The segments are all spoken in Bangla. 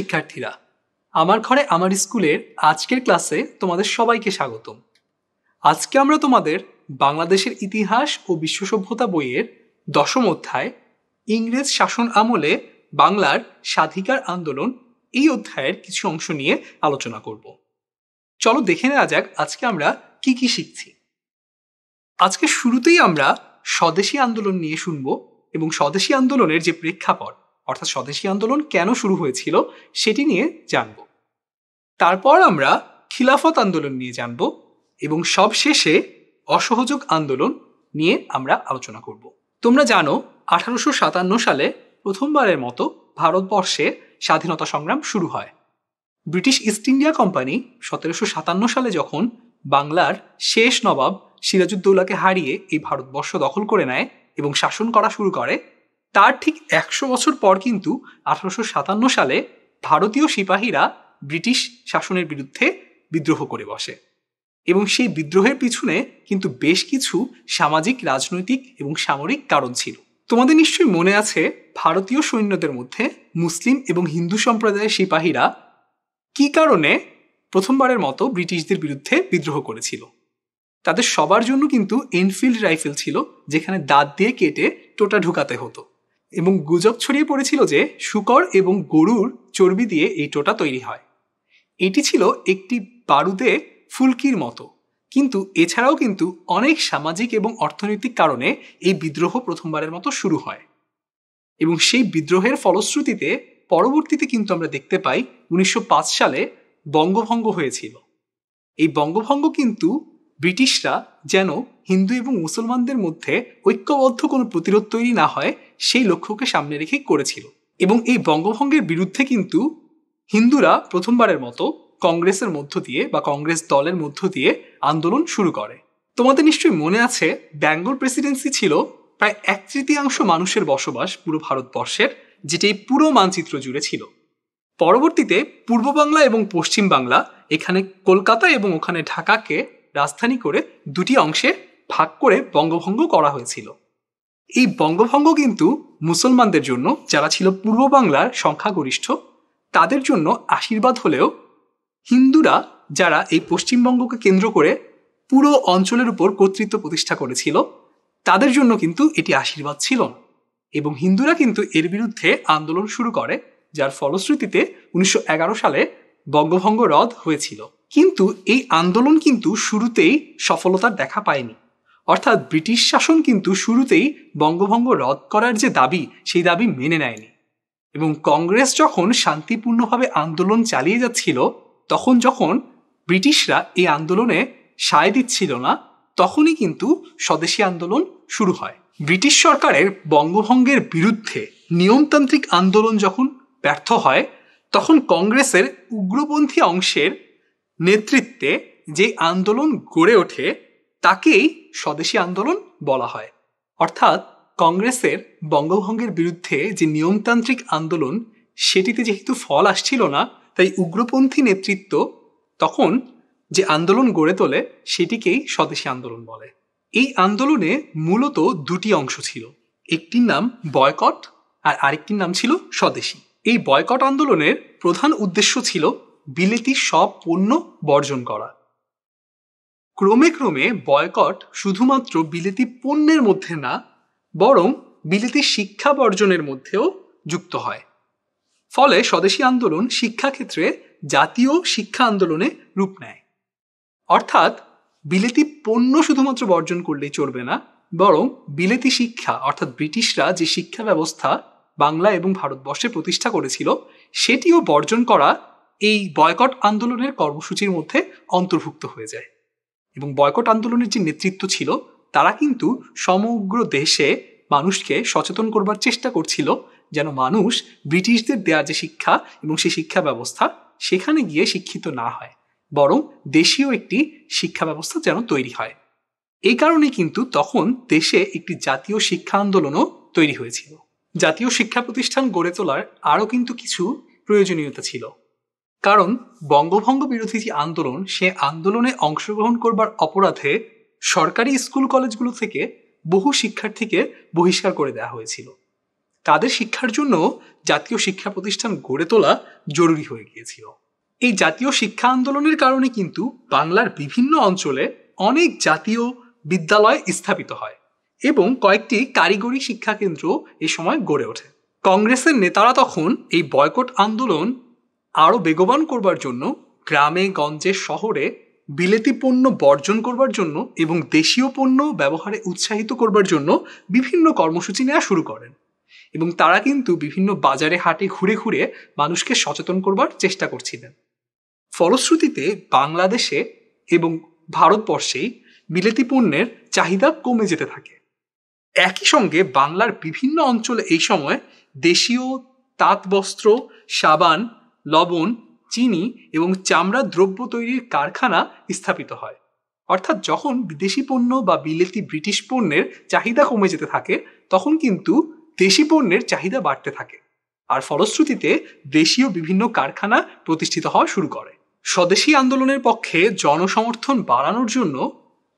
শিক্ষার্থীরা, আমার ঘরে আমার স্কুলের আজকের ক্লাসে তোমাদের সবাইকে স্বাগতম। আজকে আমরা তোমাদের বাংলাদেশের ইতিহাস ও বিশ্ব সভ্যতা বইয়ের দশম অধ্যায়, ইংরেজ শাসন আমলে বাংলার স্বাধিকার আন্দোলন এই অধ্যায়ের কিছু অংশ নিয়ে আলোচনা করব। চলো দেখে নেওয়া যাক আজকে আমরা কি কি শিখছি। আজকে শুরুতেই আমরা স্বদেশী আন্দোলন নিয়ে শুনব এবং স্বদেশী আন্দোলনের যে প্রেক্ষাপট অর্থাৎ স্বদেশী আন্দোলন কেন শুরু হয়েছিল সেটি নিয়ে জানব। তারপর আমরা খিলাফত আন্দোলন নিয়ে জানব এবং সব শেষে অসহযোগ আন্দোলন নিয়ে আমরা আলোচনা করব। তোমরা জানো, আঠারোশো সাতান্ন সালে প্রথমবারের মতো ভারতবর্ষে স্বাধীনতা সংগ্রাম শুরু হয়। ব্রিটিশ ইস্ট ইন্ডিয়া কোম্পানি সতেরোশো সাতান্ন সালে যখন বাংলার শেষ নবাব সিরাজউদ্দৌলাকে হারিয়ে এই ভারতবর্ষ দখল করে নেয় এবং শাসন করা শুরু করে তার ঠিক একশো বছর পর কিন্তু আঠারোশো সাতান্ন সালে ভারতীয় সিপাহীরা ব্রিটিশ শাসনের বিরুদ্ধে বিদ্রোহ করে বসে। এবং সেই বিদ্রোহের পিছনে কিন্তু বেশ কিছু সামাজিক, রাজনৈতিক এবং সামরিক কারণ ছিল। তোমাদের নিশ্চয়ই মনে আছে ভারতীয় সৈন্যদের মধ্যে মুসলিম এবং হিন্দু সম্প্রদায়ের সিপাহীরা কি কারণে প্রথমবারের মতো ব্রিটিশদের বিরুদ্ধে বিদ্রোহ করেছিল? তাদের সবার জন্য কিন্তু এনফিল্ড রাইফেল ছিল, যেখানে দাঁত দিয়ে কেটে টোটা ঢুকাতে হতো। এবং গুজব ছড়িয়ে পড়েছিল যে শুকর এবং গরুর চর্বি দিয়ে এই টোটা তৈরি হয়। এটি ছিল একটি বারুদে ফুলকির মতো। কিন্তু এছাড়াও কিন্তু অনেক সামাজিক এবং অর্থনৈতিক কারণে এই বিদ্রোহ প্রথমবারের মতো শুরু হয়। এবং সেই বিদ্রোহের ফলশ্রুতিতে পরবর্তীতে কিন্তু আমরা দেখতে পাই উনিশশো পাঁচ সালে বঙ্গভঙ্গ হয়েছিল। এই বঙ্গভঙ্গ কিন্তু ব্রিটিশরা যেন হিন্দু এবং মুসলমানদের মধ্যে ঐক্যবদ্ধ কোনো প্রতিরোধ তৈরি না হয়, সেই লক্ষ্যকে সামনে রেখে করেছিল। এবং এই বঙ্গভঙ্গের বিরুদ্ধে কিন্তু হিন্দুরা প্রথমবারের মতো কংগ্রেসের মধ্য দিয়ে বা কংগ্রেস দলের মধ্য দিয়ে আন্দোলন শুরু করে। তোমাদের নিশ্চয়ই মনে আছে বেঙ্গল প্রেসিডেন্সি ছিল প্রায় এক তৃতীয়াংশ মানুষের বসবাস পুরো ভারতবর্ষের যেটি পুরো মানচিত্র জুড়ে ছিল। পরবর্তীতে পূর্ব বাংলা এবং পশ্চিম বাংলা, এখানে কলকাতা এবং ওখানে ঢাকাকে রাজধানী করে দুটি অংশে ভাগ করে বঙ্গভঙ্গ করা হয়েছিল। এই বঙ্গভঙ্গ কিন্তু মুসলমানদের জন্য, যারা ছিল পূর্ব বাংলার সংখ্যাগরিষ্ঠ, তাদের জন্য আশীর্বাদ হলেও হিন্দুরা, যারা এই পশ্চিমবঙ্গকে কেন্দ্র করে পুরো অঞ্চলের উপর কর্তৃত্ব প্রতিষ্ঠা করেছিল, তাদের জন্য কিন্তু এটি আশীর্বাদ ছিল না। এবং হিন্দুরা কিন্তু এর বিরুদ্ধে আন্দোলন শুরু করে, যার ফলশ্রুতিতে উনিশশো এগারো সালে বঙ্গভঙ্গ রদ হয়েছিল। কিন্তু এই আন্দোলন কিন্তু শুরুতেই সফলতার দেখা পায়নি। অর্থাৎ ব্রিটিশ শাসন কিন্তু শুরুতেই বঙ্গভঙ্গ রদ করার যে দাবি, সেই দাবি মেনে নেয়নি। এবং কংগ্রেস যখন শান্তিপূর্ণভাবে আন্দোলন চালিয়ে যাচ্ছিল, তখন যখন ব্রিটিশরা এই আন্দোলনে সায় দিচ্ছিল না, তখনই কিন্তু স্বদেশী আন্দোলন শুরু হয়। ব্রিটিশ সরকারের বঙ্গভঙ্গের বিরুদ্ধে নিয়মতান্ত্রিক আন্দোলন যখন ব্যর্থ হয়, তখন কংগ্রেসের উগ্রপন্থী অংশের নেতৃত্বে যে আন্দোলন গড়ে ওঠে, তাকেই স্বদেশী আন্দোলন বলা হয়। অর্থাৎ কংগ্রেসের বঙ্গভঙ্গের বিরুদ্ধে যে নিয়মতান্ত্রিক আন্দোলন, সেটিতে যেহেতু ফল আসছিল না, তাই উগ্রপন্থী নেতৃত্ব তখন যে আন্দোলন গড়ে তোলে, সেটিকেই স্বদেশী আন্দোলন বলে। এই আন্দোলনে মূলত দুটি অংশ ছিল। একটির নাম বয়কট আর আরেকটির নাম ছিল স্বদেশী। এই বয়কট আন্দোলনের প্রধান উদ্দেশ্য ছিল বিলেতি সব পণ্য বর্জন করা। ক্রমে ক্রমে বয়কট শুধুমাত্র বিলেতি পণ্যের মধ্যে না, বরং বিলেতি শিক্ষা বর্জনের মধ্যেও যুক্ত হয়। ফলে স্বদেশী আন্দোলন শিক্ষাক্ষেত্রে জাতীয় শিক্ষা আন্দোলনে রূপ নেয়। অর্থাৎ বিলেতি পণ্য শুধুমাত্র বর্জন করলেই চলবে না, বরং বিলেতি শিক্ষা, অর্থাৎ ব্রিটিশরা যে শিক্ষা ব্যবস্থা বাংলা এবং ভারতবর্ষে প্রতিষ্ঠা করেছিল, সেটিও বর্জন করা এই বয়কট আন্দোলনের কর্মসূচির মধ্যে অন্তর্ভুক্ত হয়ে যায়। এবং বয়কট আন্দোলনের যে নেতৃত্ব ছিল, তারা কিন্তু সমগ্র দেশে মানুষকে সচেতন করবার চেষ্টা করছিল যেন মানুষ ব্রিটিশদের দেয়া যে শিক্ষা এবং সেই শিক্ষা ব্যবস্থা সেখানে গিয়ে শিক্ষিত না হয়, বরং দেশীয় একটি শিক্ষা ব্যবস্থা যেন তৈরি হয়। এই কারণে কিন্তু তখন দেশে একটি জাতীয় শিক্ষা আন্দোলনও তৈরি হয়েছিল। জাতীয় শিক্ষা প্রতিষ্ঠান গড়ে তোলার আরও কিন্তু কিছু প্রয়োজনীয়তা ছিল। কারণ বঙ্গভঙ্গ বিরোধী যে আন্দোলন, সে আন্দোলনে অংশগ্রহণ করবার অপরাধে সরকারি স্কুল কলেজগুলো থেকে বহু শিক্ষার্থীকে বহিষ্কার করে দেওয়া হয়েছিল। তাদের শিক্ষার জন্য জাতীয় শিক্ষা প্রতিষ্ঠান গড়ে তোলা জরুরি হয়ে গিয়েছিল। এই জাতীয় শিক্ষা আন্দোলনের কারণে কিন্তু বাংলার বিভিন্ন অঞ্চলে অনেক জাতীয় বিদ্যালয় স্থাপিত হয় এবং কয়েকটি কারিগরি শিক্ষা কেন্দ্র এ সময় গড়ে ওঠে। কংগ্রেসের নেতারা তখন এই বয়কট আন্দোলন আরও বেগবান করবার জন্য গ্রামে, গঞ্জে, শহরে বিলেতি পণ্য বর্জন করবার জন্য এবং দেশীয় পণ্য ব্যবহারে উৎসাহিত করবার জন্য বিভিন্ন কর্মসূচি নেওয়া শুরু করেন। এবং তারা কিন্তু বিভিন্ন বাজারে, হাটে ঘুরে ঘুরে মানুষকে সচেতন করবার চেষ্টা করছিলেন। ফলশ্রুতিতে বাংলাদেশে এবং ভারতবর্ষেই বিলেতি পণ্যের চাহিদা কমে যেতে থাকে। একই সঙ্গে বাংলার বিভিন্ন অঞ্চলে এই সময় দেশীয় তাঁত বস্ত্র, সাবান লবণ, চিনি এবং চামড়া দ্রব্য তৈরির কারখানা স্থাপিত হয়। অর্থাৎ যখন বিদেশি পণ্য বা বিলেতি ব্রিটিশ পণ্যের চাহিদা কমে যেতে থাকে, তখন কিন্তু দেশি পণ্যের চাহিদা বাড়তে থাকে। আর ফলশ্রুতিতে দেশীয় বিভিন্ন কারখানা প্রতিষ্ঠিত হওয়া শুরু করে। স্বদেশী আন্দোলনের পক্ষে জনসমর্থন বাড়ানোর জন্য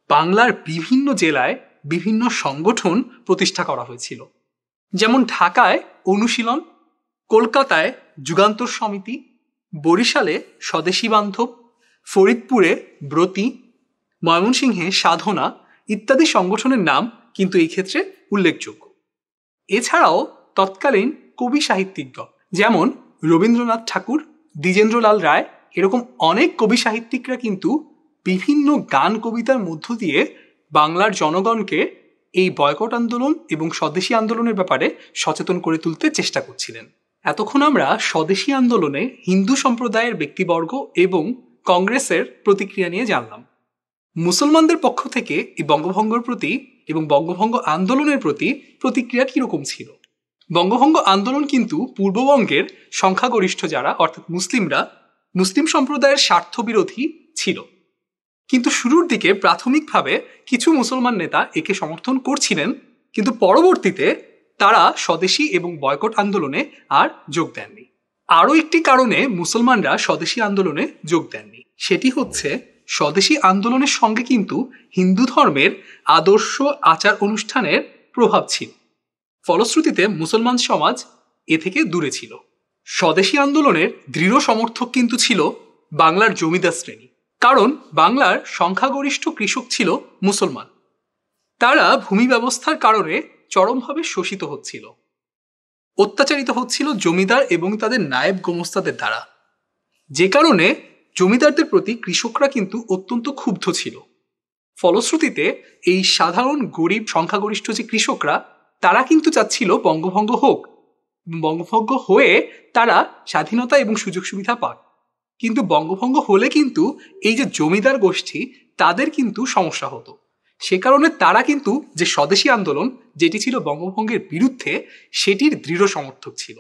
বাংলার বিভিন্ন জেলায় বিভিন্ন সংগঠন প্রতিষ্ঠা করা হয়েছিল। যেমন ঢাকায় অনুশীলন, কলকাতায় যুগান্তর সমিতি, বরিশালে স্বদেশী বান্ধব, ফরিদপুরে ব্রতী, ময়মনসিংহে সাধনা ইত্যাদি সংগঠনের নাম কিন্তু এই ক্ষেত্রে উল্লেখযোগ্য। এছাড়াও তৎকালীন কবি সাহিত্যিকগণ যেমন রবীন্দ্রনাথ ঠাকুর, দ্বিজেন্দ্রলাল রায়, এরকম অনেক কবি সাহিত্যিকরা কিন্তু বিভিন্ন গান কবিতার মধ্য দিয়ে বাংলার জনগণকে এই বয়কট আন্দোলন এবং স্বদেশী আন্দোলনের ব্যাপারে সচেতন করে তুলতে চেষ্টা করছিলেন। এতক্ষণ আমরা স্বদেশী আন্দোলনে হিন্দু সম্প্রদায়ের ব্যক্তিবর্গ এবং কংগ্রেসের প্রতিক্রিয়া নিয়ে জানলাম। মুসলমানদের পক্ষ থেকে এই বঙ্গভঙ্গর প্রতি এবং বঙ্গভঙ্গ আন্দোলনের প্রতি প্রতিক্রিয়া কীরকম ছিল? বঙ্গভঙ্গ আন্দোলন কিন্তু পূর্ববঙ্গের সংখ্যাগরিষ্ঠ যারা, অর্থাৎ মুসলিমরা, মুসলিম সম্প্রদায়ের স্বার্থবিরোধী ছিল। কিন্তু শুরুর দিকে প্রাথমিকভাবে কিছু মুসলমান নেতা একে সমর্থন করছিলেন, কিন্তু পরবর্তীতে তারা স্বদেশী এবং বয়কট আন্দোলনে আর যোগ দেননি। আরও একটি কারণে মুসলমানরা স্বদেশী আন্দোলনে যোগ দেননি। সেটি হচ্ছে, স্বদেশী আন্দোলনের সঙ্গে কিন্তু হিন্দু ধর্মের আদর্শ আচার অনুষ্ঠানের প্রভাব ছিল। ফলশ্রুতিতে মুসলমান সমাজ এ থেকে দূরে ছিল। স্বদেশী আন্দোলনের দৃঢ় সমর্থক কিন্তু ছিল বাংলার জমিদার শ্রেণি। কারণ বাংলার সংখ্যাগরিষ্ঠ কৃষক ছিল মুসলমান। তারা ভূমি ব্যবস্থার কারণে চরমভাবে শোষিত হচ্ছিল। অত্যাচারিত হচ্ছিল জমিদার এবং তাদের নায়েব গোমস্তাদের দ্বারা। যে কারণে জমিদারদের প্রতি কৃষকরা কিন্তু অত্যন্ত ক্ষুব্ধ ছিল। ফলশ্রুতিতে এই সাধারণ গরিব সংখ্যাগরিষ্ঠ যে কৃষকরা, তারা কিন্তু চাচ্ছিল বঙ্গভঙ্গ হোক। বঙ্গভঙ্গ হয়ে তারা স্বাধীনতা এবং সুযোগ সুবিধা পাক। কিন্তু বঙ্গভঙ্গ হলে কিন্তু এই যে জমিদার গোষ্ঠী, তাদের কিন্তু সমস্যা হতো। সে কারণে তারা কিন্তু যে স্বদেশী আন্দোলন, যেটি ছিল বঙ্গভঙ্গের বিরুদ্ধে, সেটির দৃঢ় সমর্থক ছিল।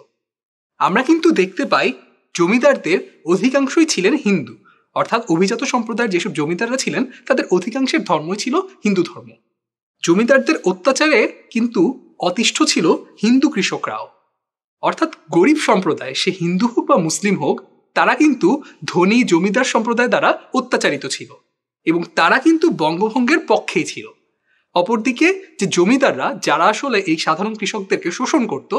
আমরা কিন্তু দেখতে পাই জমিদারদের অধিকাংশই ছিলেন হিন্দু। অর্থাৎ অভিজাত সম্প্রদায়ের যেসব জমিদাররা ছিলেন, তাদের অধিকাংশের ধর্মই ছিল হিন্দু ধর্ম। জমিদারদের অত্যাচারে কিন্তু অতিষ্ঠ ছিল হিন্দু কৃষকরাও। অর্থাৎ গরিব সম্প্রদায়, সে হিন্দু হোক বা মুসলিম হোক, তারা কিন্তু ধনী জমিদার সম্প্রদায় দ্বারা অত্যাচারিত ছিল। এবং তারা কিন্তু বঙ্গভঙ্গের পক্ষেই ছিল। অপরদিকে যে জমিদাররা, যারা আসলে এই সাধারণ কৃষকদেরকে শোষণ করত,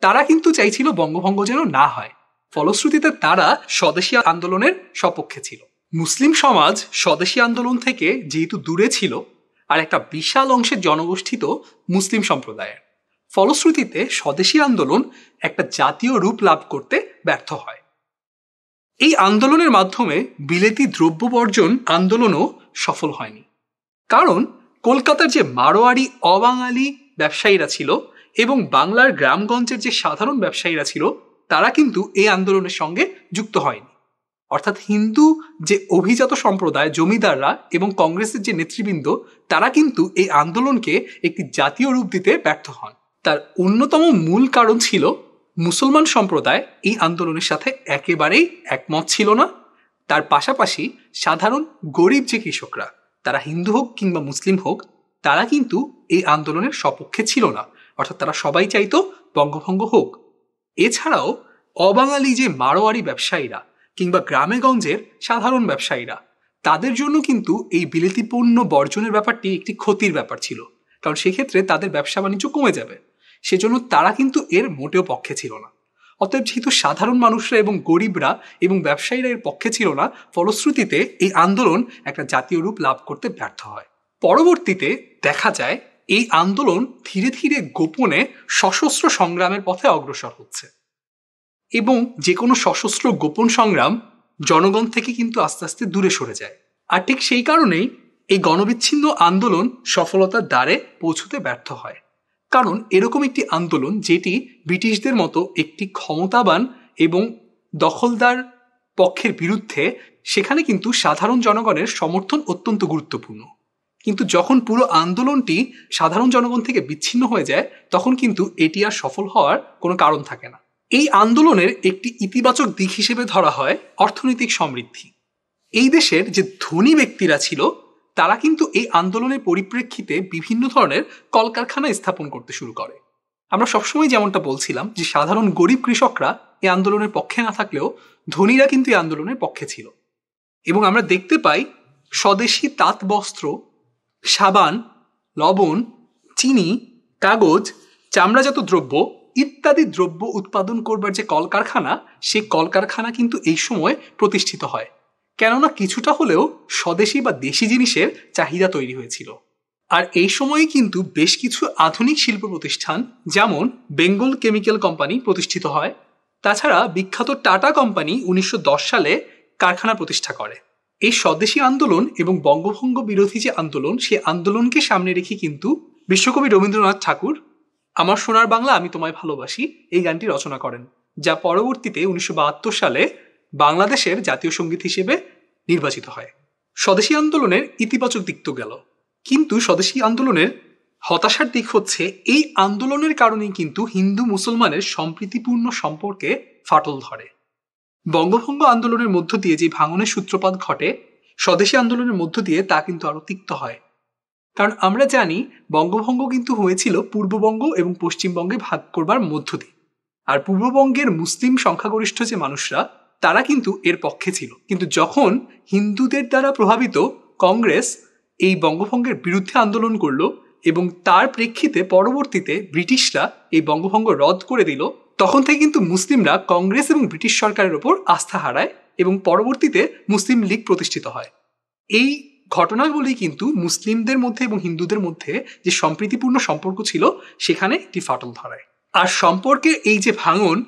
তারা কিন্তু চাইছিল বঙ্গভঙ্গ যেন না হয়। ফলশ্রুতিতে তারা স্বদেশী আন্দোলনের সপক্ষে ছিল। মুসলিম সমাজ স্বদেশী আন্দোলন থেকে যেহেতু দূরে ছিল, আর একটা বিশাল অংশের জনগোষ্ঠী তো মুসলিম সম্প্রদায়ের। ফলশ্রুতিতে স্বদেশী আন্দোলন একটা জাতীয় রূপ লাভ করতে ব্যর্থ হয়। এই আন্দোলনের মাধ্যমে বিলেতি দ্রব্য বর্জন আন্দোলনও সফল হয়নি। কারণ কলকাতার যে মারোয়ারি অবাঙালি ব্যবসায়ীরা ছিল এবং বাংলার গ্রামগঞ্জের যে সাধারণ ব্যবসায়ীরা ছিল, তারা কিন্তু এই আন্দোলনের সঙ্গে যুক্ত হয়নি। অর্থাৎ হিন্দু যে অভিজাত সম্প্রদায়, জমিদাররা এবং কংগ্রেসের যে নেতৃবৃন্দ, তারা কিন্তু এই আন্দোলনকে একটি জাতীয় রূপ দিতে ব্যর্থ হন। তার অন্যতম মূল কারণ ছিল মুসলমান সম্প্রদায় এই আন্দোলনের সাথে একেবারেই একমত ছিল না। তার পাশাপাশি সাধারণ গরিব যে কৃষকরা, তারা হিন্দু হোক কিংবা মুসলিম হোক, তারা কিন্তু এই আন্দোলনের সপক্ষে ছিল না। অর্থাৎ তারা সবাই চাইতো বঙ্গভঙ্গ হোক। এছাড়াও অবাঙালি যে মারোয়ারি ব্যবসায়ীরা কিংবা গ্রামেগঞ্জের সাধারণ ব্যবসায়ীরা, তাদের জন্য কিন্তু এই বিলেতি পণ্য বর্জনের ব্যাপারটি একটি ক্ষতির ব্যাপার ছিল। কারণ সেক্ষেত্রে তাদের ব্যবসা বাণিজ্য কমে যাবে। সেজন্য তারা কিন্তু এর মোটেও পক্ষে ছিল না। অতএব যেহেতু সাধারণ মানুষরা এবং গরিবরা এবং ব্যবসায়ীরা এর পক্ষে ছিল না, ফলশ্রুতিতে এই আন্দোলন একটা জাতীয় রূপ লাভ করতে ব্যর্থ হয়। পরবর্তীতে দেখা যায় এই আন্দোলন ধীরে ধীরে গোপনে সশস্ত্র সংগ্রামের পথে অগ্রসর হচ্ছে। এবং যে কোনো সশস্ত্র গোপন সংগ্রাম জনগণ থেকে কিন্তু আস্তে আস্তে দূরে সরে যায়। আর ঠিক সেই কারণেই এই গণবিচ্ছিন্ন আন্দোলন সফলতার দ্বারে পৌঁছতে ব্যর্থ হয়। কারণ এরকম একটি আন্দোলন যেটি ব্রিটিশদের মতো একটি ক্ষমতাবান এবং দখলদার পক্ষের বিরুদ্ধে, সেখানে কিন্তু সাধারণ জনগণের সমর্থন অত্যন্ত গুরুত্বপূর্ণ। কিন্তু যখন পুরো আন্দোলনটি সাধারণ জনগণ থেকে বিচ্ছিন্ন হয়ে যায়, তখন কিন্তু এটি আর সফল হওয়ার কোনো কারণ থাকে না। এই আন্দোলনের একটি ইতিবাচক দিক হিসেবে ধরা হয় অর্থনৈতিক সমৃদ্ধি। এই দেশের যে ধনী ব্যক্তিরা ছিল তারা কিন্তু এই আন্দোলনের পরিপ্রেক্ষিতে বিভিন্ন ধরনের কলকারখানা স্থাপন করতে শুরু করে। আমরা সবসময় যেমনটা বলছিলাম যে, সাধারণ গরিব কৃষকরা এই আন্দোলনের পক্ষে না থাকলেও ধনীরা কিন্তু এই আন্দোলনের পক্ষে ছিল। এবং আমরা দেখতে পাই স্বদেশি তাঁত বস্ত্র সাবান, লবণ, চিনি, কাগজ, চামড়াজাত দ্রব্য ইত্যাদি দ্রব্য উৎপাদন করবার যে কলকারখানা, সেই কলকারখানা কিন্তু এই সময় প্রতিষ্ঠিত হয়। কেননা কিছুটা হলেও স্বদেশি বা দেশি জিনিসের চাহিদা তৈরি হয়েছিল। আর এই সময়ে কিন্তু বেশ কিছু আধুনিক শিল্প প্রতিষ্ঠান, যেমন বেঙ্গল কেমিক্যাল কোম্পানি প্রতিষ্ঠিত হয়। তাছাড়া বিখ্যাত টাটা কোম্পানি উনিশশো দশ সালে কারখানা প্রতিষ্ঠা করে। এই স্বদেশী আন্দোলন এবং বঙ্গভঙ্গ বিরোধী যে আন্দোলন সেই আন্দোলনকে সামনে রেখে কিন্তু বিশ্বকবি রবীন্দ্রনাথ ঠাকুর, আমার সোনার বাংলা আমি তোমায় ভালোবাসি এই গানটি রচনা করেন, যা পরবর্তীতে উনিশশো বাহাত্তর সালে বাংলাদেশের জাতীয় সংগীত হিসেবে নির্বাচিত হয়। স্বদেশী আন্দোলনের ইতিবাচক দিক তো গেল। কিন্তু স্বদেশী আন্দোলনের হতাশার দিক হচ্ছে, এই আন্দোলনের কারণেই কিন্তু হিন্দু মুসলমানের সম্প্রীতিপূর্ণ সম্পর্কে ফাটল ধরে। বঙ্গভঙ্গ আন্দোলনের মধ্য দিয়ে যে ভাঙনের সূত্রপাত ঘটে, স্বদেশী আন্দোলনের মধ্য দিয়ে তা কিন্তু আরও তিক্ত হয়। কারণ আমরা জানি, বঙ্গভঙ্গ কিন্তু হয়েছিল পূর্ববঙ্গ এবং পশ্চিমবঙ্গে ভাগ করবার মধ্য দিয়ে। আর পূর্ববঙ্গের মুসলিম সংখ্যাগরিষ্ঠ যে মানুষরা তারা কিন্তু এর পক্ষে ছিল। কিন্তু যখন হিন্দুদের দ্বারা প্রভাবিত কংগ্রেস এই বঙ্গভঙ্গের বিরুদ্ধে আন্দোলন করল এবং তার প্রেক্ষিতে পরবর্তীতে ব্রিটিশরা এই বঙ্গভঙ্গ রদ করে দিল, তখন থেকে কিন্তু মুসলিমরা কংগ্রেস এবং ব্রিটিশ সরকারের ওপর আস্থা হারায় এবং পরবর্তীতে মুসলিম লীগ প্রতিষ্ঠিত হয়। এই ঘটনাগুলি কিন্তু মুসলিমদের মধ্যে এবং হিন্দুদের মধ্যে যে সম্প্রীতিপূর্ণ সম্পর্ক ছিল, সেখানে একটি ফাটল ধরায়। আর সম্পর্কের এই যে ভাঙন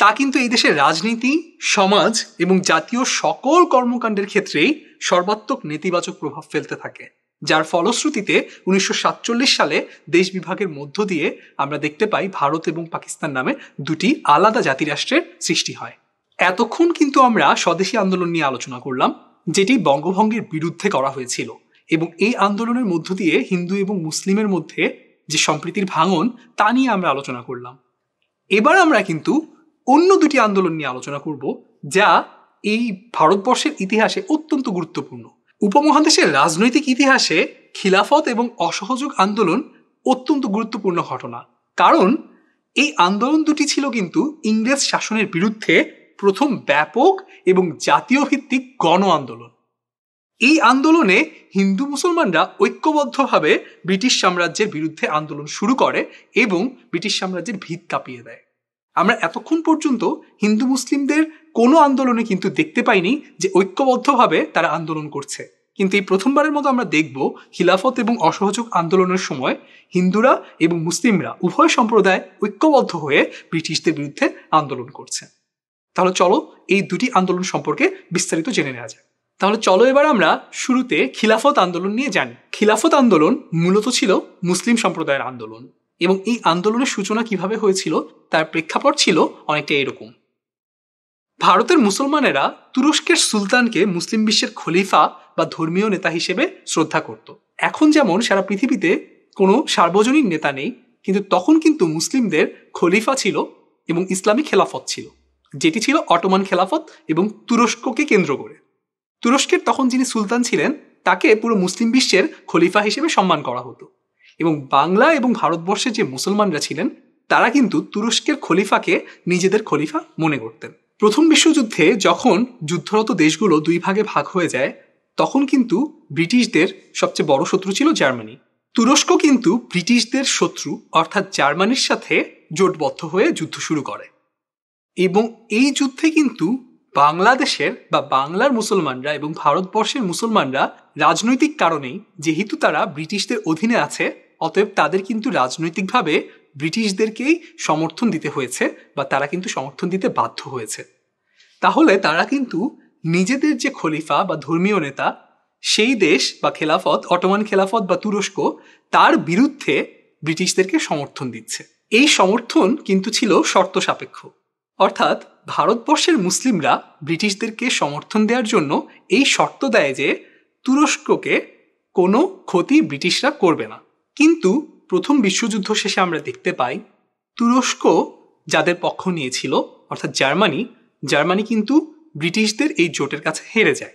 তা কিন্তু এই দেশের রাজনীতি, সমাজ এবং জাতীয় সকল কর্মকাণ্ডের ক্ষেত্রেই সর্বাত্মক নেতিবাচক প্রভাব ফেলতে থাকে। যার ফলশ্রুতিতে উনিশশো সাতচল্লিশ সালে দেশ বিভাগের মধ্য দিয়ে আমরা দেখতে পাই ভারত এবং পাকিস্তান নামে দুটি আলাদা জাতিরাষ্ট্রের সৃষ্টি হয়। এতক্ষণ কিন্তু আমরা স্বদেশী আন্দোলন নিয়ে আলোচনা করলাম, যেটি বঙ্গভঙ্গের বিরুদ্ধে করা হয়েছিল এবং এই আন্দোলনের মধ্য দিয়ে হিন্দু এবং মুসলিমের মধ্যে যে সম্প্রীতির ভাঙন, তা নিয়ে আমরা আলোচনা করলাম। এবার আমরা কিন্তু অন্য দুটি আন্দোলন নিয়ে আলোচনা করব, যা এই ভারতবর্ষের ইতিহাসে অত্যন্ত গুরুত্বপূর্ণ। উপমহাদেশের রাজনৈতিক ইতিহাসে খিলাফত এবং অসহযোগ আন্দোলন অত্যন্ত গুরুত্বপূর্ণ ঘটনা। কারণ এই আন্দোলন দুটি ছিল কিন্তু ইংরেজ শাসনের বিরুদ্ধে প্রথম ব্যাপক এবং জাতীয় ভিত্তিক গণ আন্দোলন। এই আন্দোলনে হিন্দু মুসলমানরা ঐক্যবদ্ধভাবে ব্রিটিশ সাম্রাজ্যের বিরুদ্ধে আন্দোলন শুরু করে এবং ব্রিটিশ সাম্রাজ্যের ভিত কাঁপিয়ে দেয়। আমরা এতক্ষণ পর্যন্ত হিন্দু মুসলিমদের কোনো আন্দোলনে কিন্তু দেখতে পাইনি যে ঐক্যবদ্ধভাবে তারা আন্দোলন করছে। কিন্তু এই প্রথমবারের মতো আমরা দেখব খিলাফত এবং অসহযোগ আন্দোলনের সময় হিন্দুরা এবং মুসলিমরা উভয় সম্প্রদায় ঐক্যবদ্ধ হয়ে ব্রিটিশদের বিরুদ্ধে আন্দোলন করছে। তাহলে চলো এই দুটি আন্দোলন সম্পর্কে বিস্তারিত জেনে নেওয়া যায় তাহলে চলো এবার আমরা শুরুতে খিলাফত আন্দোলন নিয়ে জানি। খিলাফত আন্দোলন মূলত ছিল মুসলিম সম্প্রদায়ের আন্দোলন। এবং এই আন্দোলনের সূচনা কীভাবে হয়েছিল, তার প্রেক্ষাপট ছিল অনেকটা এরকম। ভারতের মুসলমানেরা তুরস্কের সুলতানকে মুসলিম বিশ্বের খলিফা বা ধর্মীয় নেতা হিসেবে শ্রদ্ধা করত। এখন যেমন সারা পৃথিবীতে কোনো সার্বজনীন নেতা নেই, কিন্তু তখন কিন্তু মুসলিমদের খলিফা ছিল এবং ইসলামী খেলাফত ছিল, যেটি ছিল অটোমান খেলাফত এবং তুরস্ককে কেন্দ্র করে। তুরস্কের তখন যিনি সুলতান ছিলেন, তাকে পুরো মুসলিম বিশ্বের খলিফা হিসেবে সম্মান করা হতো। এবং বাংলা এবং ভারতবর্ষে যে মুসলমানরা ছিলেন, তারা কিন্তু তুরস্কের খলিফাকে নিজেদের খলিফা মনে করতেন। প্রথম বিশ্বযুদ্ধে যখন যুদ্ধরত দেশগুলো দুই ভাগে ভাগ হয়ে যায়, তখন কিন্তু ব্রিটিশদের সবচেয়ে বড় শত্রু ছিল জার্মানি। তুরস্ক কিন্তু ব্রিটিশদের শত্রু, অর্থাৎ জার্মানির সাথে জোটবদ্ধ হয়ে যুদ্ধ শুরু করে। এবং এই যুদ্ধে কিন্তু বাংলাদেশের বা বাংলার মুসলমানরা এবং ভারতবর্ষের মুসলমানরা রাজনৈতিক কারণেই যেহেতু তারা ব্রিটিশদের অধীনে আছে, অতএব তাদের কিন্তু রাজনৈতিকভাবে ব্রিটিশদেরকেই সমর্থন দিতে হয়েছে বা তারা কিন্তু সমর্থন দিতে বাধ্য হয়েছে। তাহলে তারা কিন্তু নিজেদের যে খলিফা বা ধর্মীয় নেতা, সেই দেশ বা খেলাফত, অটোমান খেলাফত বা তুরস্ক, তার বিরুদ্ধে ব্রিটিশদেরকে সমর্থন দিচ্ছে। এই সমর্থন কিন্তু ছিল শর্ত সাপেক্ষ। অর্থাৎ ভারতবর্ষের মুসলিমরা ব্রিটিশদেরকে সমর্থন দেওয়ার জন্য এই শর্ত দেয় যে তুরস্ককে কোনো ক্ষতি ব্রিটিশরা করবে না। কিন্তু প্রথম বিশ্বযুদ্ধ শেষে আমরা দেখতে পাই তুরস্ক যাদের পক্ষ নিয়েছিল, অর্থাৎ জার্মানি জার্মানি কিন্তু ব্রিটিশদের এই জোটের কাছে হেরে যায়।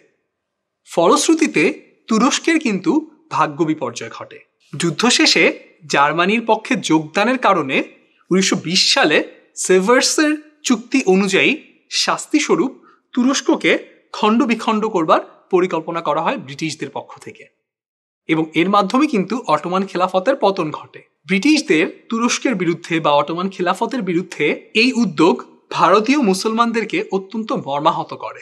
ফলশ্রুতিতে তুরস্কের কিন্তু ভাগ্য বিপর্যয় ঘটে। যুদ্ধ শেষে জার্মানির পক্ষে যোগদানের কারণে উনিশশো বিশ সালে সেভার্সের চুক্তি অনুযায়ী শাস্তিস্বরূপ তুরস্ককে খণ্ড বিখণ্ড করবার পরিকল্পনা করা হয় ব্রিটিশদের পক্ষ থেকে। এবং এর মাধ্যমে কিন্তু অটোমান খেলাফতের পতন ঘটে। ব্রিটিশদের তুরস্কের বিরুদ্ধে বা অটোমান খেলাফতের বিরুদ্ধে এই উদ্যোগ ভারতীয় মুসলমানদেরকে অত্যন্ত মর্মাহত করে।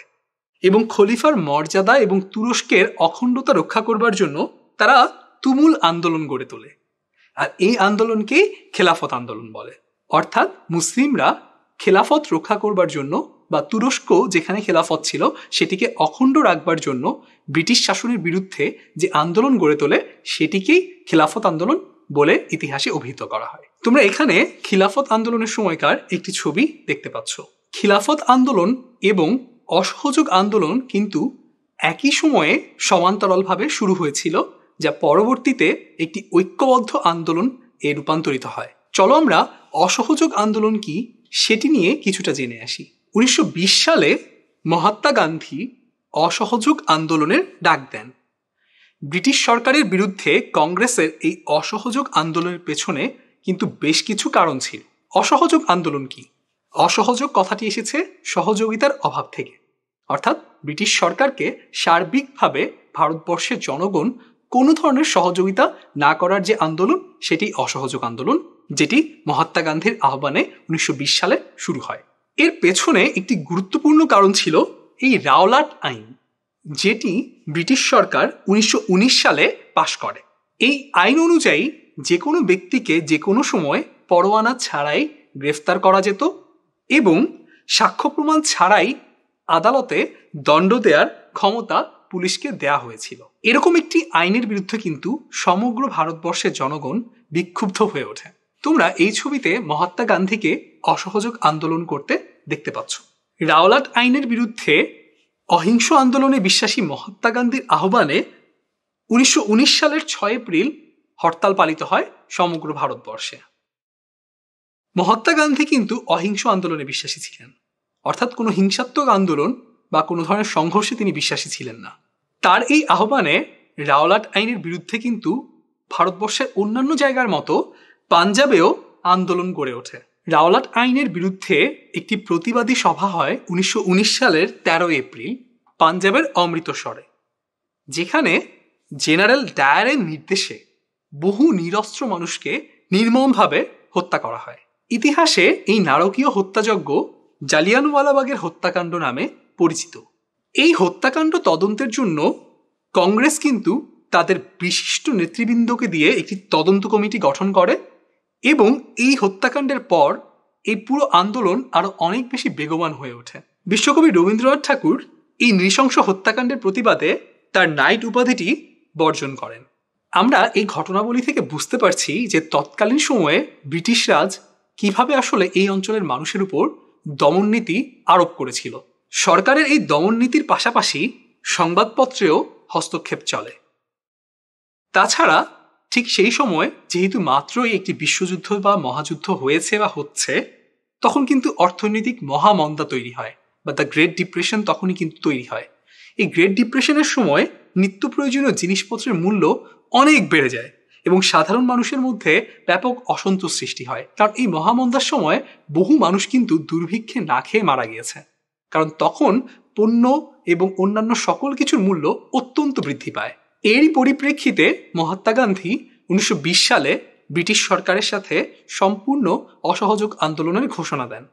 এবং খলিফার মর্যাদা এবং তুরস্কের অখণ্ডতা রক্ষা করবার জন্য তারা তুমুল আন্দোলন গড়ে তোলে। আর এই আন্দোলনকেই খেলাফত আন্দোলন বলে। অর্থাৎ মুসলিমরা খেলাফত রক্ষা করবার জন্য বা তুরস্ক যেখানে খেলাফত ছিল, সেটিকে অখণ্ড রাখবার জন্য ব্রিটিশ শাসনের বিরুদ্ধে যে আন্দোলন গড়ে তোলে, সেটিকেই খেলাফত আন্দোলন বলে ইতিহাসে অভিহিত করা হয়। তোমরা এখানে খিলাফত আন্দোলনের সময়কার একটি ছবি দেখতে পাচ্ছ। খিলাফত আন্দোলন এবং অসহযোগ আন্দোলন কিন্তু একই সময়ে সমান্তরালভাবে শুরু হয়েছিল, যা পরবর্তীতে একটি ঐক্যবদ্ধ আন্দোলন এ রূপান্তরিত হয়। চলো আমরা অসহযোগ আন্দোলন কি সেটি নিয়ে কিছুটা জেনে আসি। উনিশশো বিশ সালে মহাত্মা গান্ধী অসহযোগ আন্দোলনের ডাক দেন। ব্রিটিশ সরকারের বিরুদ্ধে কংগ্রেসের এই অসহযোগ আন্দোলনের পেছনে কিন্তু বেশ কিছু কারণ ছিল। অসহযোগ আন্দোলন কি? অসহযোগ কথাটি এসেছে সহযোগিতার অভাব থেকে। অর্থাৎ ব্রিটিশ সরকারকে সার্বিকভাবে ভারতবর্ষের জনগণ কোনো ধরনের সহযোগিতা না করার যে আন্দোলন, সেটি অসহযোগ আন্দোলন যেটি মহাত্মা গান্ধীর আহ্বানে উনিশশো বিশ সালে শুরু হয়। এর পেছনে একটি গুরুত্বপূর্ণ কারণ ছিল এই রাওলাট আইন, যেটি ব্রিটিশ সরকার উনিশশো উনিশ সালে পাশ করে। এই আইন অনুযায়ী যে কোনো ব্যক্তিকে যে কোনো সময় পরোয়ানা ছাড়াই গ্রেফতার করা যেত এবং সাক্ষ্য প্রমাণ ছাড়াই আদালতে দণ্ড দেওয়ার ক্ষমতা পুলিশকে দেয়া হয়েছিল। এরকম একটি আইনের বিরুদ্ধে কিন্তু সমগ্র ভারতবর্ষের জনগণ বিক্ষুব্ধ হয়ে ওঠে। তোমরা এই ছবিতে মহাত্মা গান্ধীকে অসহযোগ আন্দোলন করতে দেখতে পাচ্ছ। রাওলাট আইনের বিরুদ্ধে অহিংস আন্দোলনে বিশ্বাসী মহাত্মা গান্ধীর আহ্বানে উনিশশো উনিশ সালের ছয় এপ্রিল হরতাল পালিত হয় সমগ্র ভারতবর্ষে। মহাত্মা গান্ধী কিন্তু অহিংস আন্দোলনে বিশ্বাসী ছিলেন। অর্থাৎ কোনো হিংসাত্মক আন্দোলন বা কোনো ধরনের সংঘর্ষে তিনি বিশ্বাসী ছিলেন না। তার এই আহ্বানে রাওলাট আইনের বিরুদ্ধে কিন্তু ভারতবর্ষের অন্যান্য জায়গার মতো পাঞ্জাবেও আন্দোলন গড়ে ওঠে। রাওলাট আইনের বিরুদ্ধে একটি প্রতিবাদী সভা হয় উনিশশো উনিশ সালের তেরো এপ্রিল পাঞ্জাবের অমৃতসরে, যেখানে জেনারেল ডায়ারের নির্দেশে বহু নিরস্ত্র মানুষকে নির্মমভাবে হত্যা করা হয়। ইতিহাসে এই নারকীয় হত্যাযজ্ঞ জালিয়ানওয়ালাবাগের হত্যাকাণ্ড নামে পরিচিত। এই হত্যাকাণ্ড তদন্তের জন্য কংগ্রেস কিন্তু তাদের বিশিষ্ট নেতৃবৃন্দকে দিয়ে একটি তদন্ত কমিটি গঠন করে। এবং এই হত্যাকাণ্ডের পর এই পুরো আন্দোলন আরও অনেক বেশি বেগবান হয়ে ওঠে। বিশ্বকবি রবীন্দ্রনাথ ঠাকুর এই নৃশংস হত্যাকাণ্ডের প্রতিবাদে তার নাইট উপাধিটি বর্জন করেন। আমরা এই ঘটনাবলী থেকে বুঝতে পারছি যে তৎকালীন সময়ে ব্রিটিশ রাজ কীভাবে আসলে এই অঞ্চলের মানুষের উপর দমননীতি আরোপ করেছিল। সরকারের এই দমননীতির পাশাপাশি সংবাদপত্রেও হস্তক্ষেপ চলে। তাছাড়া ঠিক সেই সময় যেহেতু মাত্রই একটি বিশ্বযুদ্ধ বা মহাযুদ্ধ হয়েছে বা হচ্ছে, তখন কিন্তু অর্থনৈতিক মহামন্দা তৈরি হয় বা দ্য গ্রেট ডিপ্রেশন তখনই কিন্তু তৈরি হয়। এই গ্রেট ডিপ্রেশনের সময় নিত্য প্রয়োজনীয় জিনিসপত্রের মূল্য অনেক বেড়ে যায় এবং সাধারণ মানুষের মধ্যে ব্যাপক অসন্তোষ সৃষ্টি হয়। কারণ এই মহামন্দার সময় বহু মানুষ কিন্তু দুর্ভিক্ষে না খেয়ে মারা গিয়েছে। কারণ তখন পণ্য এবং অন্যান্য সকল কিছুর মূল্য অত্যন্ত বৃদ্ধি পায়। এরই পরিপ্রেক্ষিতে মহাত্মা গান্ধী উনিশশো বিশ সালে ব্রিটিশ সরকারের সাথে সম্পূর্ণ অসহযোগ আন্দোলনের ঘোষণা দেন।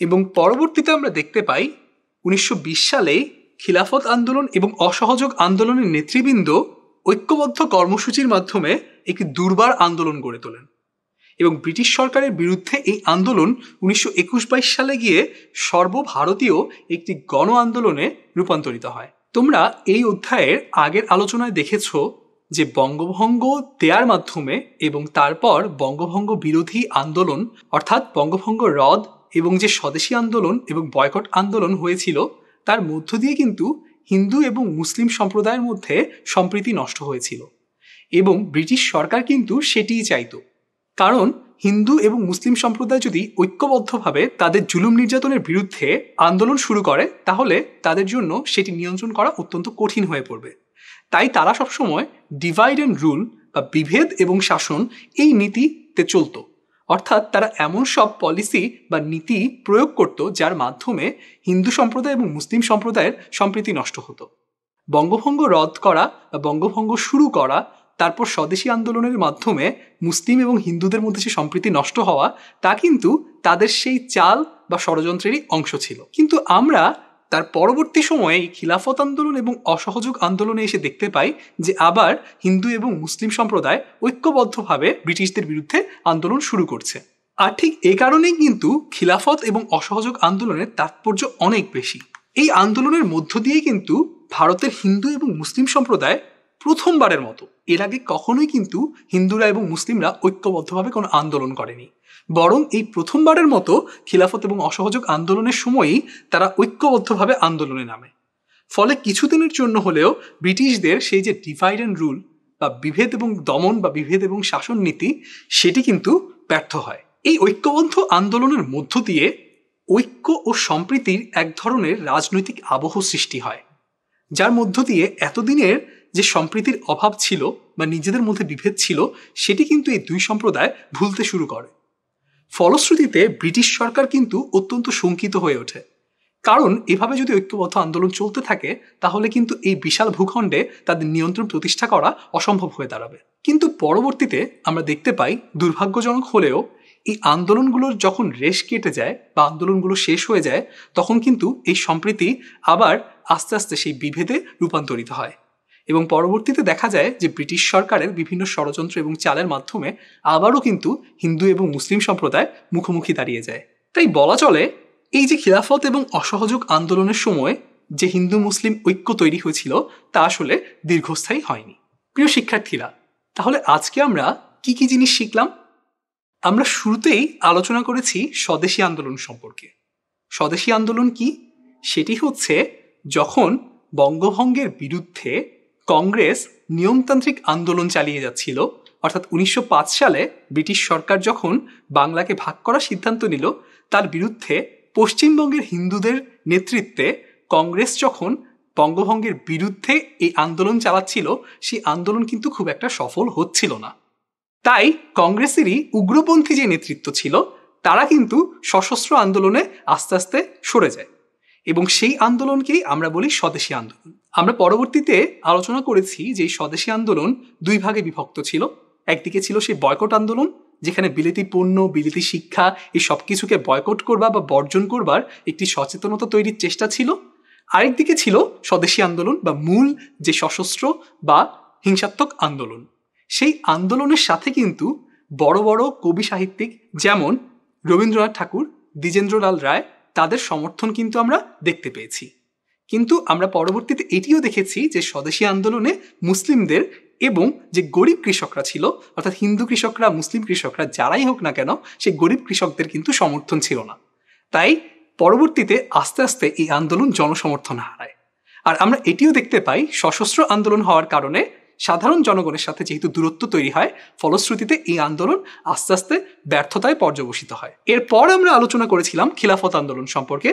এবং পরবর্তীতে আমরা দেখতে পাই উনিশশো বিশ সালে খিলাফত আন্দোলন এবং অসহযোগ আন্দোলনের নেতৃবৃন্দ ঐক্যবদ্ধ কর্মসূচির মাধ্যমে একটি দুর্বার আন্দোলন গড়ে তোলেন। এবং ব্রিটিশ সরকারের বিরুদ্ধে এই আন্দোলন উনিশশো একুশ বাইশ সালে গিয়ে সর্বভারতীয় একটি গণ আন্দোলনে রূপান্তরিত হয়। তোমরা এই অধ্যায়ের আগের আলোচনায় দেখেছ যে বঙ্গভঙ্গ দেয়ার মাধ্যমে এবং তারপর বঙ্গভঙ্গ বিরোধী আন্দোলন, অর্থাৎ বঙ্গভঙ্গ রদ এবং যে স্বদেশী আন্দোলন এবং বয়কট আন্দোলন হয়েছিল, তার মধ্য দিয়ে কিন্তু হিন্দু এবং মুসলিম সম্প্রদায়ের মধ্যে সম্প্রীতি নষ্ট হয়েছিল। এবং ব্রিটিশ সরকার কিন্তু সেটিই চাইতো। কারণ হিন্দু এবং মুসলিম সম্প্রদায় যদি ঐক্যবদ্ধভাবে তাদের জুলুম নির্যাতনের বিরুদ্ধে আন্দোলন শুরু করে, তাহলে তাদের জন্য সেটি নিয়ন্ত্রণ করা অত্যন্ত কঠিন হয়ে পড়বে। তাই তারা সবসময় ডিভাইড অ্যান্ড রুল বা বিভেদ এবং শাসন এই নীতিতে চলত। অর্থাৎ তারা এমন সব পলিসি বা নীতি প্রয়োগ করত যার মাধ্যমে হিন্দু সম্প্রদায় এবং মুসলিম সম্প্রদায়ের সম্প্রীতি নষ্ট হতো। বঙ্গভঙ্গ রদ করা বা বঙ্গভঙ্গ শুরু করা তারপর স্বদেশী আন্দোলনের মাধ্যমে মুসলিম এবং হিন্দুদের মধ্যে যে সম্প্রীতি নষ্ট হওয়া, তা কিন্তু তাদের সেই চাল বা ষড়যন্ত্রেরই অংশ ছিল। কিন্তু আমরা তার পরবর্তী সময়ে এই খিলাফত আন্দোলন এবং অসহযোগ আন্দোলনে এসে দেখতে পাই যে আবার হিন্দু এবং মুসলিম সম্প্রদায় ঐক্যবদ্ধভাবে ব্রিটিশদের বিরুদ্ধে আন্দোলন শুরু করছে। আর ঠিক এ কারণেই কিন্তু খিলাফত এবং অসহযোগ আন্দোলনের তাৎপর্য অনেক বেশি। এই আন্দোলনের মধ্য দিয়ে কিন্তু ভারতের হিন্দু এবং মুসলিম সম্প্রদায় প্রথমবারের মতো এর আগে কখনোই কিন্তু হিন্দুরা এবং মুসলিমরা ঐক্যবদ্ধভাবে কোনো আন্দোলন করেনি। বরং এই প্রথমবারের মতো খিলাফত এবং অসহযোগ আন্দোলনের সময়ই তারা ঐক্যবদ্ধভাবে আন্দোলনে নামে। ফলে কিছুদিনের জন্য হলেও ব্রিটিশদের সেই যে ডিভাইড অ্যান্ড রুল বা বিভেদ এবং দমন বা বিভেদ এবং শাসন নীতি, সেটি কিন্তু ব্যর্থ হয়। এই ঐক্যবদ্ধ আন্দোলনের মধ্য দিয়ে ঐক্য ও সম্প্রীতির এক ধরনের রাজনৈতিক আবহ সৃষ্টি হয়। যার মধ্য দিয়ে এতদিনের যে সম্প্রীতির অভাব ছিল বা নিজেদের মধ্যে বিভেদ ছিল, সেটি কিন্তু এই দুই সম্প্রদায় ভুলতে শুরু করে। ফলশ্রুতিতে ব্রিটিশ সরকার কিন্তু অত্যন্ত শঙ্কিত হয়ে ওঠে। কারণ এভাবে যদি ঐক্যবদ্ধ আন্দোলন চলতে থাকে, তাহলে কিন্তু এই বিশাল ভূখণ্ডে তাদের নিয়ন্ত্রণ প্রতিষ্ঠা করা অসম্ভব হয়ে দাঁড়াবে। কিন্তু পরবর্তীতে আমরা দেখতে পাই, দুর্ভাগ্যজনক হলেও, এই আন্দোলনগুলোর যখন রেশ কেটে যায় বা আন্দোলনগুলো শেষ হয়ে যায়, তখন কিন্তু এই সম্প্রীতি আবার আস্তে আস্তে সেই বিভেদে রূপান্তরিত হয়। এবং পরবর্তীতে দেখা যায় যে ব্রিটিশ সরকারের বিভিন্ন ষড়যন্ত্র এবং চালের মাধ্যমে আবারও কিন্তু হিন্দু এবং মুসলিম সম্প্রদায় মুখোমুখি দাঁড়িয়ে যায়। তাই বলা চলে, এই যে খিলাফত এবং অসহযোগ আন্দোলনের সময় যে হিন্দু মুসলিম ঐক্য তৈরি হয়েছিল, তা আসলে দীর্ঘস্থায়ী হয়নি। প্রিয় শিক্ষার্থীরা, তাহলে আজকে আমরা কি কি জিনিস শিখলাম? আমরা শুরুতেই আলোচনা করেছি স্বদেশী আন্দোলন সম্পর্কে। স্বদেশী আন্দোলন কি? সেটি হচ্ছে যখন বঙ্গভঙ্গের বিরুদ্ধে কংগ্রেস নিয়মতান্ত্রিক আন্দোলন চালিয়ে যাচ্ছিল। অর্থাৎ উনিশশো পাঁচ সালে ব্রিটিশ সরকার যখন বাংলাকে ভাগ করার সিদ্ধান্ত নিল, তার বিরুদ্ধে পশ্চিমবঙ্গের হিন্দুদের নেতৃত্বে কংগ্রেস যখন বঙ্গভঙ্গের বিরুদ্ধে এই আন্দোলন চালাচ্ছিল, সেই আন্দোলন কিন্তু খুব একটা সফল হচ্ছিল না। তাই কংগ্রেসেরই উগ্রপন্থী যে নেতৃত্ব ছিল, তারা কিন্তু সশস্ত্র আন্দোলনে আস্তে আস্তে সরে যায়। এবং সেই আন্দোলনকেই আমরা বলি স্বদেশী আন্দোলন। আমরা পরবর্তীতে আলোচনা করেছি যে স্বদেশী আন্দোলন দুই ভাগে বিভক্ত ছিল। একদিকে ছিল সেই বয়কট আন্দোলন, যেখানে বিলেতি পণ্য, বিলেতি শিক্ষা এই সব কিছুকে বয়কট করবা বা বর্জন করবার একটি সচেতনতা তৈরির চেষ্টা ছিল। আরেকদিকে ছিল স্বদেশী আন্দোলন বা মূল যে সশস্ত্র বা হিংসাত্মক আন্দোলন। সেই আন্দোলনের সাথে কিন্তু বড় বড় কবি সাহিত্যিক যেমন রবীন্দ্রনাথ ঠাকুর, দ্বিজেন্দ্রলাল রায় তাদের সমর্থন কিন্তু আমরা দেখতে পেয়েছি। কিন্তু আমরা পরবর্তীতে এটিও দেখেছি যে স্বদেশী আন্দোলনে মুসলিমদের এবং যে গরিব কৃষকরা ছিল, অর্থাৎ হিন্দু কৃষকরা, মুসলিম কৃষকরা যারাই হোক না কেন, সেই গরিব কৃষকদের কিন্তু সমর্থন ছিল না। তাই পরবর্তীতে আস্তে আস্তে এই আন্দোলন জনসমর্থন হারায়। আর আমরা এটিও দেখতে পাই, সশস্ত্র আন্দোলন হওয়ার কারণে সাধারণ জনগণের সাথে যেহেতু দূরত্ব তৈরি হয়, ফলশ্রুতিতে এই আন্দোলন আস্তে আস্তে ব্যর্থতায় পর্যবসিত হয়। এরপর আমরা আলোচনা করেছিলাম খিলাফত আন্দোলন সম্পর্কে,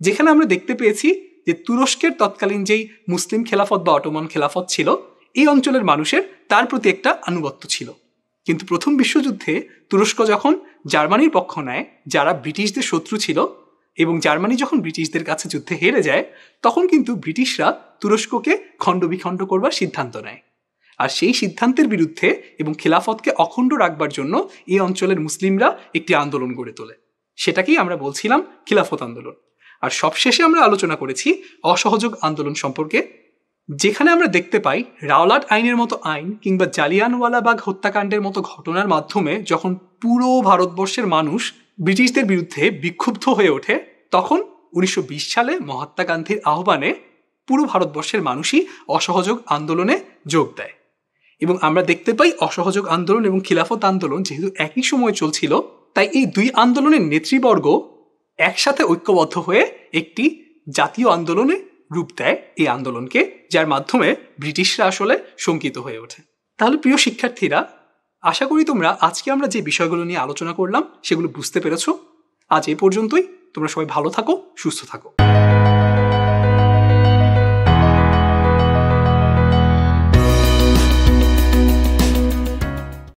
যেখানে আমরা দেখতে পেয়েছি যে তুরস্কের তৎকালীন যেই মুসলিম খেলাফত বা অটোমান খেলাফত ছিল, এই অঞ্চলের মানুষের তার প্রতি একটা আনুগত্য ছিল। কিন্তু প্রথম বিশ্বযুদ্ধে তুরস্ক যখন জার্মানির পক্ষ নেয়, যারা ব্রিটিশদের শত্রু ছিল এবং জার্মানি যখন ব্রিটিশদের কাছে যুদ্ধে হেরে যায়, তখন কিন্তু ব্রিটিশরা তুরস্ককে খণ্ডবিখণ্ড করবার সিদ্ধান্ত নেয়। আর সেই সিদ্ধান্তের বিরুদ্ধে এবং খেলাফতকে অখণ্ড রাখবার জন্য এই অঞ্চলের মুসলিমরা একটি আন্দোলন গড়ে তোলে। সেটাকেই আমরা বলছিলাম খিলাফত আন্দোলন। আর সবশেষে আমরা আলোচনা করেছি অসহযোগ আন্দোলন সম্পর্কে, যেখানে আমরা দেখতে পাই রাওলাট আইনের মতো আইন কিংবা জালিয়ানওয়ালাবাগ হত্যাকাণ্ডের মতো ঘটনার মাধ্যমে যখন পুরো ভারতবর্ষের মানুষ ব্রিটিশদের বিরুদ্ধে বিক্ষুব্ধ হয়ে ওঠে, তখন উনিশশো বিশ সালে মহাত্মা গান্ধীর আহ্বানে পুরো ভারতবর্ষের মানুষই অসহযোগ আন্দোলনে যোগ দেয়। এবং আমরা দেখতে পাই অসহযোগ আন্দোলন এবং খিলাফত আন্দোলন যেহেতু একই সময় চলছিল, তাই এই দুই আন্দোলনের নেতৃবর্গ একসাথে ঐক্যবদ্ধ হয়ে একটি জাতীয় আন্দোলনে রূপ দেয় এই আন্দোলনকে, যার মাধ্যমে ব্রিটিশরা আসলে শঙ্কিত হয়ে ওঠে। তাহলে প্রিয় শিক্ষার্থীরা, আশা করি তোমরা আজকে আমরা যে বিষয়গুলো নিয়ে আলোচনা করলাম, সেগুলো বুঝতে পেরেছ। আজ এ পর্যন্তই। তোমরা সবাই ভালো থাকো, সুস্থ থাকো।